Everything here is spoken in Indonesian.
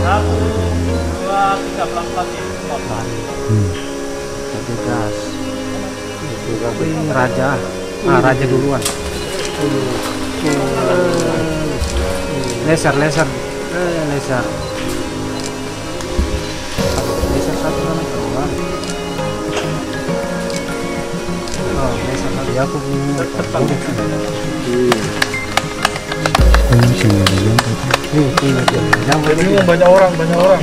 Satu, dua, tiga pelan-pelan ya. pelan tapi gas raja. Ah raja duluan. Leser eh, leser leser satu sama dua. Oh leser lagi. Aku. Nih, ini dia. Jangan Ini banyak orang, banyak orang.